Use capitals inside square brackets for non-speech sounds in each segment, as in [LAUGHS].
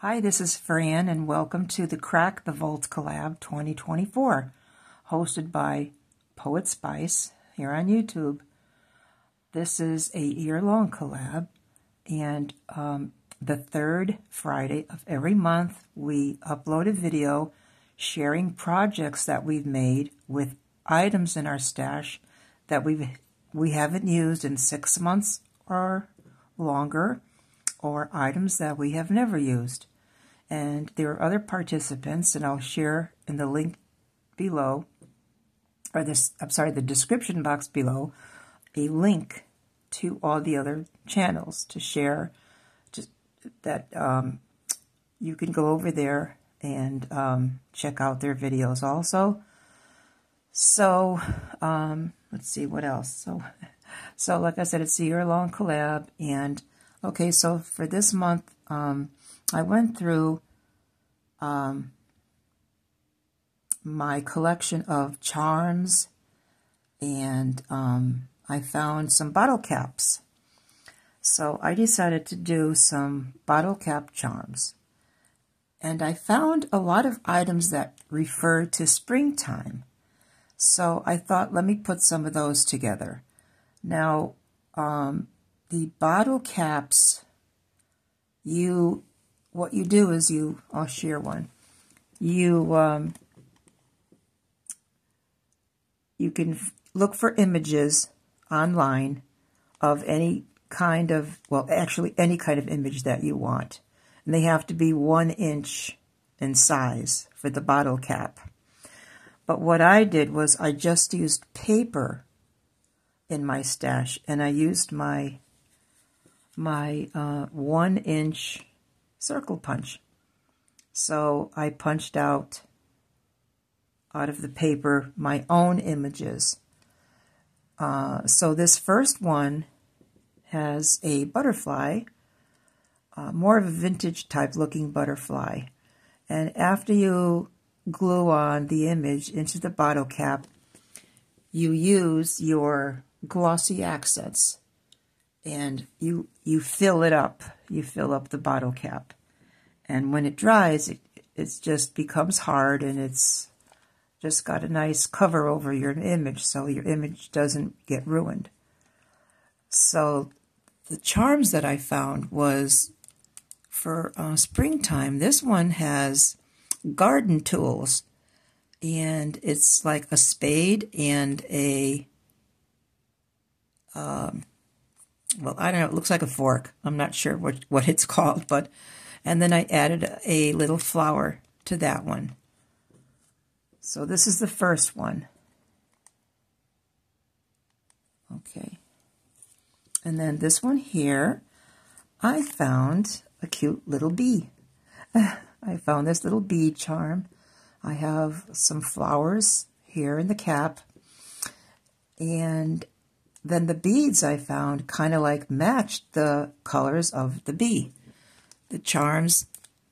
Hi, this is Fran, and welcome to the Crack the Vault Collab 2024, hosted by Poetspice here on YouTube. This is a year-long collab, and um, the third Friday of every month, we upload a video sharing projects that we've made with items in our stash that we've we haven't used in six months or longer or items that we have never used. And there are other participants, and I'll share in the link below, or this, I'm sorry, the description box below, a link to all the other channels to share, just that um, you can go over there and um, check out their videos also. So, um, let's see what else. So, [LAUGHS] so like I said, it's a year-long collab, and Okay, so for this month, um, I went through um, my collection of charms and um, I found some bottle caps. So I decided to do some bottle cap charms. And I found a lot of items that refer to springtime. So I thought, let me put some of those together. Now, um, the bottle caps, you, what you do is you, I'll share one. You, um, you can look for images online of any kind of, well, actually any kind of image that you want. And they have to be one inch in size for the bottle cap. But what I did was I just used paper in my stash and I used my my uh, one inch circle punch. So I punched out out of the paper my own images. Uh, so this first one has a butterfly, uh, more of a vintage type looking butterfly. And after you glue on the image into the bottle cap, you use your glossy accents and you you fill it up. You fill up the bottle cap, and when it dries, it it just becomes hard, and it's just got a nice cover over your image, so your image doesn't get ruined. So the charms that I found was for uh, springtime. This one has garden tools, and it's like a spade and a um, well, I don't know, it looks like a fork. I'm not sure what, what it's [LAUGHS] called, but, and then I added a little flower to that one. So this is the first one. Okay. And then this one here, I found a cute little bee. [LAUGHS] I found this little bee charm. I have some flowers here in the cap. And then the beads I found kind of like matched the colors of the bee. The charms,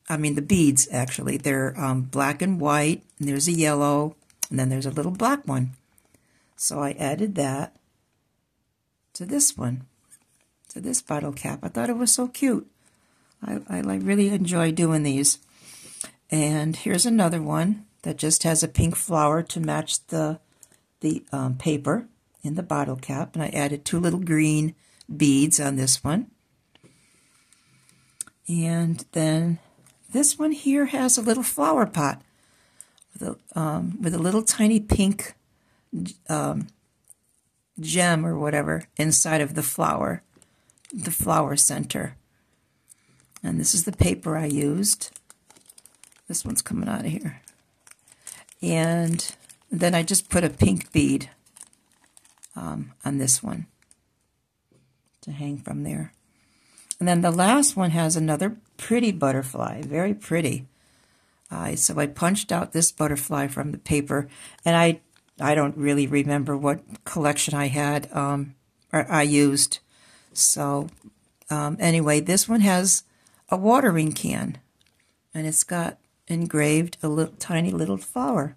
I mean the beads actually, they're um, black and white, and there's a yellow, and then there's a little black one. So I added that to this one, to this bottle cap. I thought it was so cute. I, I really enjoy doing these. And here's another one that just has a pink flower to match the the um, paper in the bottle cap. And I added two little green beads on this one. And then this one here has a little flower pot with a, um, with a little tiny pink um, gem or whatever inside of the flower, the flower center. And this is the paper I used. This one's coming out of here. And then I just put a pink bead um, on this one to hang from there. And then the last one has another pretty butterfly, very pretty. Uh, so I punched out this butterfly from the paper, and I I don't really remember what collection I had um, or I used. So um, anyway, this one has a watering can, and it's got engraved a little tiny little flower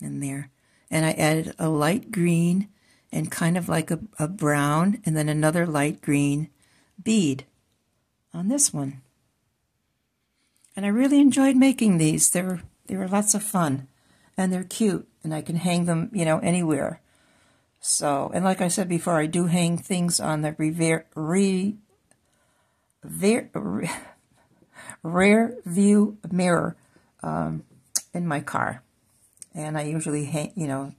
in there. And I added a light green and kind of like a, a brown and then another light green bead on this one. And I really enjoyed making these. They were, they were lots of fun. And they're cute. And I can hang them, you know, anywhere. So, and like I said before, I do hang things on the rever, re, ver, [LAUGHS] re, rear view mirror um, in my car. And I usually hang, you know,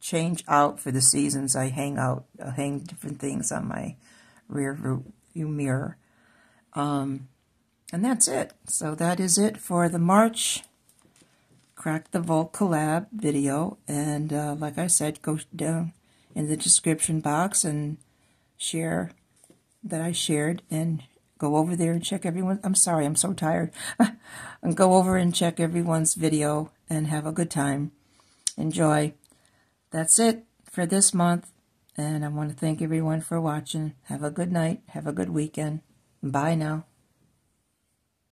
change out for the seasons. I hang out, I hang different things on my rear view mirror. Um, and that's it. So that is it for the March Crack the Vault collab video. And uh, like I said, go down in the description box and share that I shared and go over there and check everyone. I'm sorry, I'm so tired. [LAUGHS] and go over and check everyone's video and have a good time. Enjoy. That's it for this month. And I want to thank everyone for watching. Have a good night. Have a good weekend. Bye now.